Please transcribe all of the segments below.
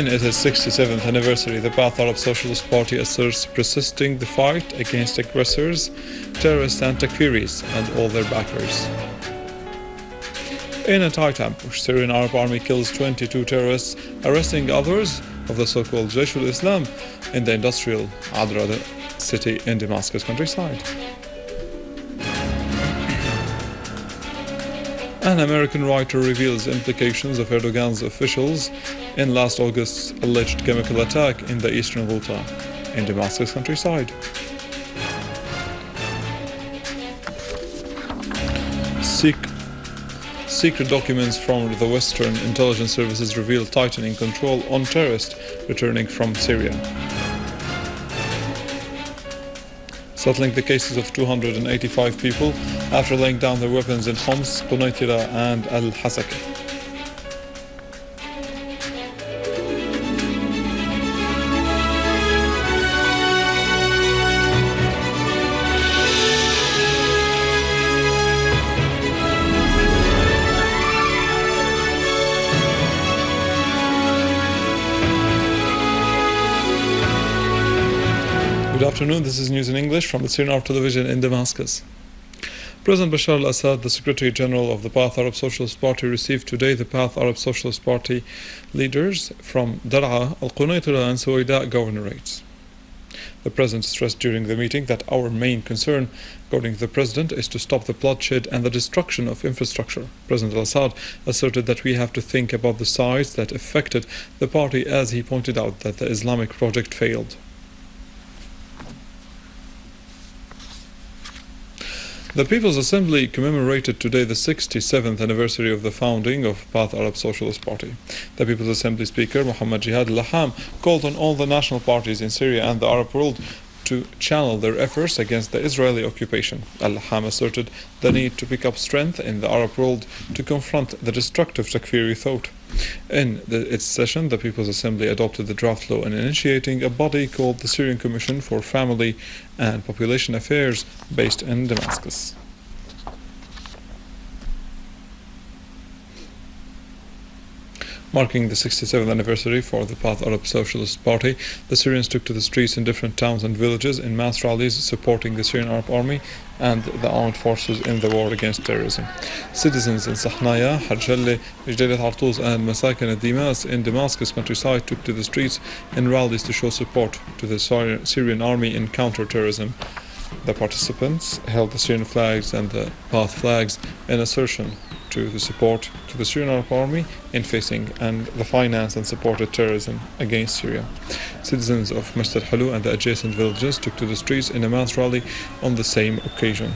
In its 67th anniversary, the Ba'ath Arab Socialist Party asserts persisting the fight against aggressors, terrorists and takfiris and all their backers. In a tight ambush, Syrian Arab Army kills 22 terrorists, arresting others of the so-called Jaish al-Islam in the industrial Adra city in Damascus countryside. An American writer reveals implications of Erdogan's officials in last August's alleged chemical attack in the eastern Ghouta in Damascus countryside. secret documents from the Western intelligence services reveal tightening control on terrorists returning from Syria. Settling the cases of 285 people after laying down their weapons in Homs, Quneitra and Al-Hasaka. Good afternoon. This is news in English from the Syrian Arab television in Damascus. President Bashar al-Assad, the Secretary General of the Ba'ath Arab Socialist Party, received today the Ba'ath Arab Socialist Party leaders from Dar'a, Al-Qunaitra and Suwaida governorates. The President stressed during the meeting that our main concern, according to the President, is to stop the bloodshed and the destruction of infrastructure. President al-Assad asserted that we have to think about the sides that affected the party as he pointed out that the Islamic project failed. The People's Assembly commemorated today the 67th anniversary of the founding of Ba'ath Arab Socialist Party. The People's Assembly Speaker Muhammad Jihad al-Laham called on all the national parties in Syria and the Arab world to channel their efforts against the Israeli occupation. Al-Laham asserted the need to pick up strength in the Arab world to confront the destructive Takfiri thought. In the, its session, the People's Assembly adopted the draft law and initiating a body called the Syrian Commission for Family and Population Affairs based in Damascus. Marking the 67th anniversary for the Ba'ath Arab Socialist Party, the Syrians took to the streets in different towns and villages in mass rallies supporting the Syrian Arab Army and the armed forces in the war against terrorism. Citizens in Sahnaya, Harjalli, Jdelet Artuz and Masakin Dimas in Damascus countryside took to the streets in rallies to show support to the Syrian army in counter-terrorism. The participants held the Syrian flags and the Ba'ath flags in assertion to the support to the Syrian Army in facing and the finance and support of terrorism against Syria. Citizens of Masjid and the adjacent villages took to the streets in a mass rally on the same occasion.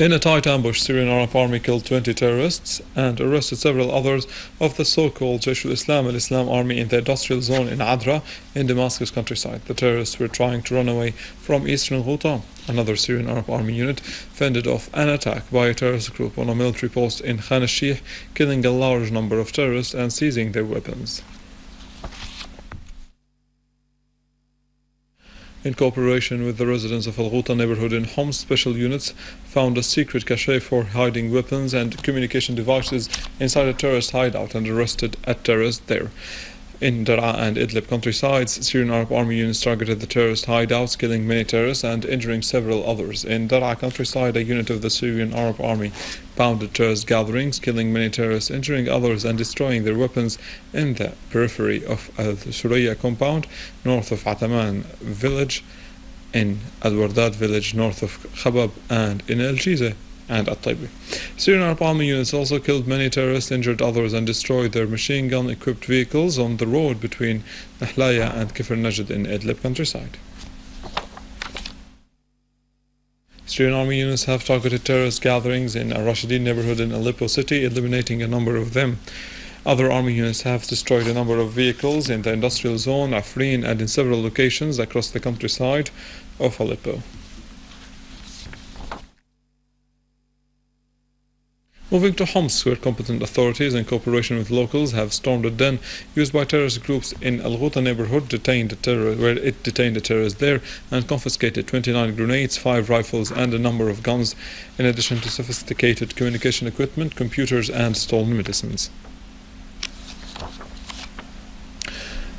In a tight ambush, Syrian Arab Army killed 20 terrorists and arrested several others of the so-called Jaish al-Islam al-Islam army in the industrial zone in Adra in Damascus countryside. The terrorists were trying to run away from eastern Ghouta. Another Syrian Arab Army unit fended off an attack by a terrorist group on a military post in Khan al-Sheikh, killing a large number of terrorists and seizing their weapons. In cooperation with the residents of Al Ghouta neighborhood in Homs, special units found a secret cache for hiding weapons and communication devices inside a terrorist hideout and arrested a terrorist there. In Daraa and Idlib countrysides, Syrian Arab Army units targeted the terrorist hideouts, killing many terrorists and injuring several others. In Daraa countryside, a unit of the Syrian Arab Army pounded terrorist gatherings, killing many terrorists, injuring others, and destroying their weapons in the periphery of Al Suraya compound, north of Ataman village, in Al Wardad village, north of Khabab, and in El Jize and at Taibi. Syrian Army units also killed many terrorists, injured others, and destroyed their machine gun equipped vehicles on the road between Nahlaya and Kifr Najd in Idlib countryside. Syrian army units have targeted terrorist gatherings in a Rashidin neighborhood in Aleppo city, eliminating a number of them. Other army units have destroyed a number of vehicles in the industrial zone, Afrin, and in several locations across the countryside of Aleppo. Moving to Homs, where competent authorities in cooperation with locals have stormed a den used by terrorist groups in Al Ghouta neighborhood, detained terror, where it detained a terrorist there and confiscated 29 grenades, 5 rifles, and a number of guns, in addition to sophisticated communication equipment, computers, and stolen medicines.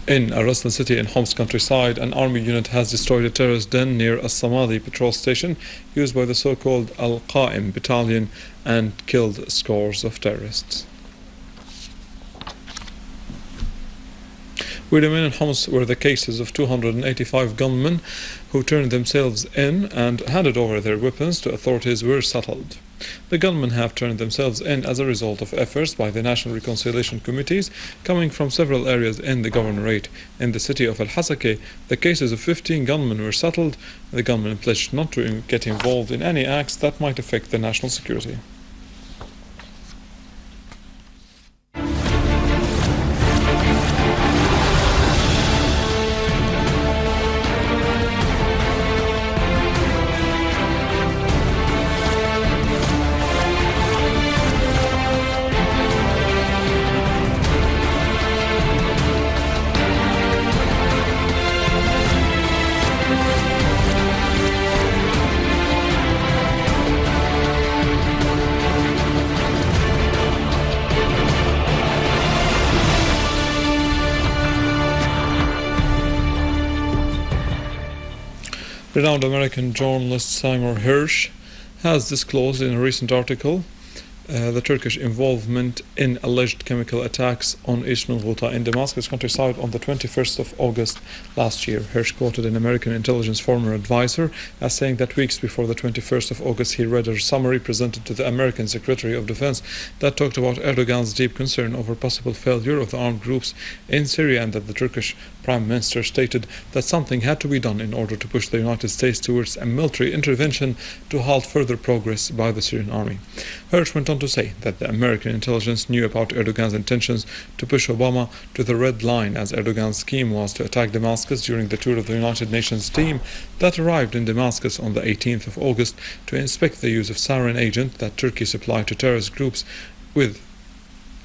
In Araslan city in Homs countryside, an army unit has destroyed a terrorist den near a Samadi patrol station used by the so-called Al-Qa'im battalion and killed scores of terrorists. We remain in Homs where the cases of 285 gunmen who turned themselves in and handed over their weapons to authorities were settled. The gunmen have turned themselves in as a result of efforts by the National Reconciliation Committees coming from several areas in the governorate. In the city of Al Hasake, the cases of 15 gunmen were settled. The gunmen pledged not to get involved in any acts that might affect the national security. Renowned American journalist Seymour Hersh has disclosed in a recent article uh, the Turkish involvement in alleged chemical attacks on Eastern Ghouta in Damascus countryside on the 21st of August last year. Hersh quoted an American intelligence former advisor as saying that weeks before the 21st of August he read a summary presented to the American Secretary of Defense that talked about Erdogan's deep concern over possible failure of the armed groups in Syria and that the Turkish Prime Minister stated that something had to be done in order to push the United States towards a military intervention to halt further progress by the Syrian army. Hersh went on to say that the American intelligence knew about Erdogan's intentions to push Obama to the red line as Erdogan's scheme was to attack Damascus during the tour of the United Nations team that arrived in Damascus on the 18th of August to inspect the use of sarin agent that Turkey supplied to terrorist groups with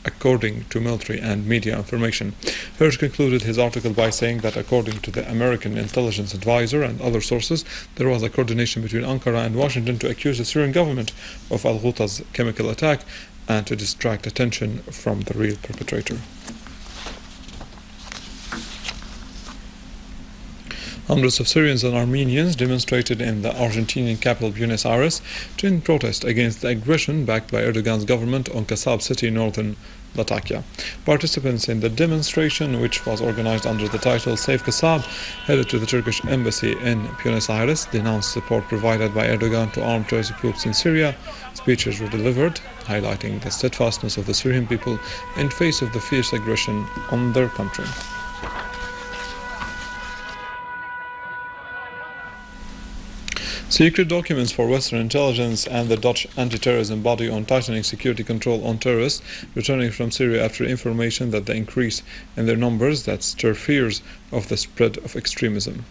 according to military and media information. Hersh concluded his article by saying that according to the American intelligence advisor and other sources, there was a coordination between Ankara and Washington to accuse the Syrian government of Al Ghouta's chemical attack and to distract attention from the real perpetrator. Hundreds of Syrians and Armenians demonstrated in the Argentinian capital Buenos Aires to in protest against the aggression backed by Erdogan's government on Kasab city, northern Latakia. Participants in the demonstration, which was organized under the title Save Kasab, headed to the Turkish embassy in Buenos Aires, denounced support provided by Erdogan to armed terrorist groups in Syria. Speeches were delivered, highlighting the steadfastness of the Syrian people in face of the fierce aggression on their country. Secret documents for Western intelligence and the Dutch anti-terrorism body on tightening security control on terrorists returning from Syria after information that the increase in their numbers that stir fears of the spread of extremism.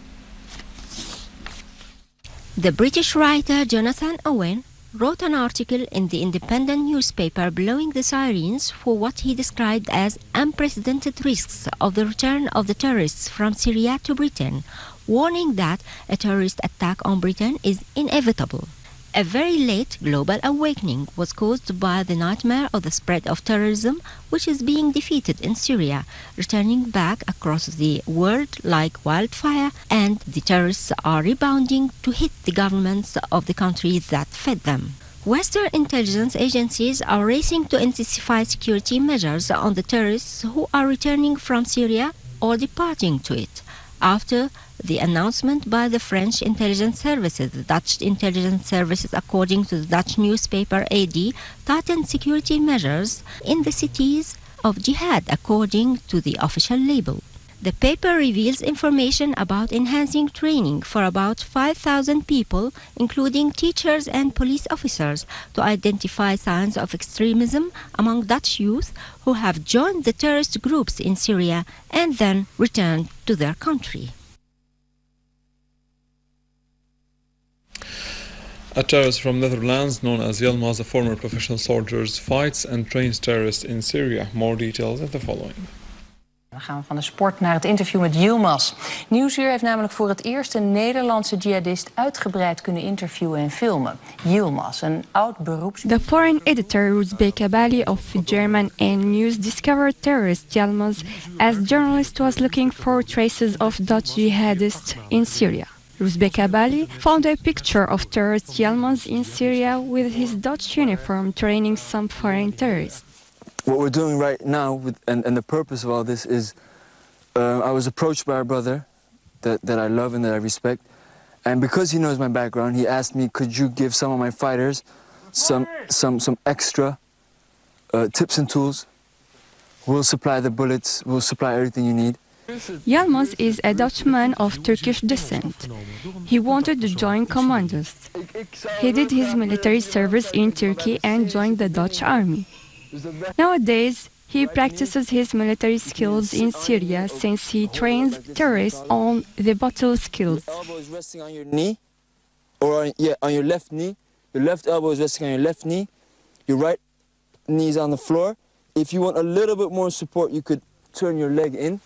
The British writer Jonathan Owen wrote an article in the independent newspaper blowing the sirens for what he described as unprecedented risks of the return of the terrorists from Syria to Britain, warning that a terrorist attack on Britain is inevitable. A very late global awakening was caused by the nightmare of the spread of terrorism, which is being defeated in Syria, returning back across the world like wildfire, and the terrorists are rebounding to hit the governments of the countries that fed them. Western intelligence agencies are racing to intensify security measures on the terrorists who are returning from Syria or departing to it after the announcement by the French intelligence services. The Dutch intelligence services, according to the Dutch newspaper AD, tightened security measures in the cities of jihad, according to the official label. The paper reveals information about enhancing training for about 5,000 people, including teachers and police officers, to identify signs of extremism among Dutch youth who have joined the terrorist groups in Syria and then returned to their country. A terrorist from Netherlands known as Yilmaz, a former professional soldier, fights and trains terrorists in Syria. More details in the following. Dan gaan we van de sport naar het interview met Yilmaz. Nieuwsuur heeft namelijk voor het eerst een Nederlandse jihadist uitgebreid kunnen interviewen en filmen. Yilmaz, een oud beroeps... The foreign editor Uzbek Abali of German N News discovered terrorist Yilmaz as journalist was looking for traces of Dutch jihadists in Syria. Uzbek Abali found a picture of terrorist Yilmaz in Syria with his Dutch uniform training some foreign terrorists. What we're doing right now, with, and, and the purpose of all this is, uh, I was approached by a brother that, that I love and that I respect, and because he knows my background, he asked me, could you give some of my fighters some, some, some extra uh, tips and tools? We'll supply the bullets, we'll supply everything you need. Yilmaz is a Dutchman of Turkish descent. He wanted to join commandos. He did his military service in Turkey and joined the Dutch army. Nowadays, he practices his military skills in Syria since he trains terrorists on the battle skills. Elbow is resting on your knee, or on, yeah, on your left knee. Your left elbow is resting on your left knee. Your right knee is on the floor. If you want a little bit more support, you could turn your leg in.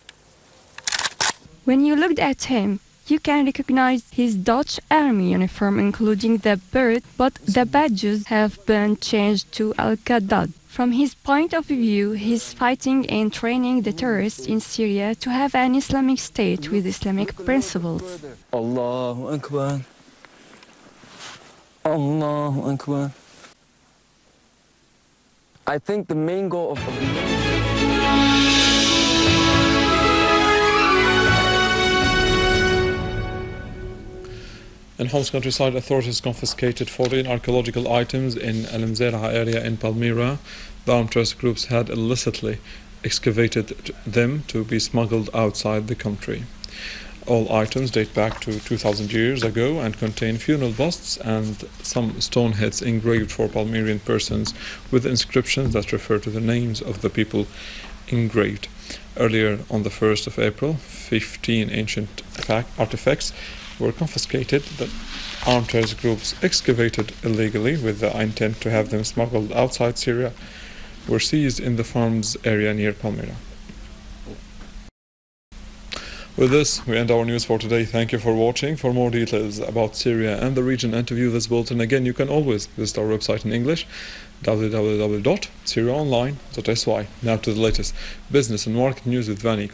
When you looked at him, you can recognize his Dutch army uniform, including the bird, but the badges have been changed to Al Qaeda. From his point of view, he's fighting and training the terrorists in Syria to have an Islamic state with Islamic principles. Allahu Akbar. Allahu Akbar. I think the main goal of, In Homs countryside, authorities confiscated 14 archaeological items in Al Mzera area in Palmyra. The armed terrorist groups had illicitly excavated them to be smuggled outside the country. All items date back to 2000 years ago and contain funeral busts and some stone heads engraved for Palmyrian persons with inscriptions that refer to the names of the people engraved. Earlier on the 1st of April, 15 ancient artifacts were confiscated that armed terrorist groups excavated illegally with the intent to have them smuggled outside Syria were seized in the farms area near Palmyra. With this, we end our news for today. Thank you for watching. For more details about Syria and the region and to view this bulletin again, you can always visit our website in English www.syriaonline.sy. Now to the latest business and market news with Vani.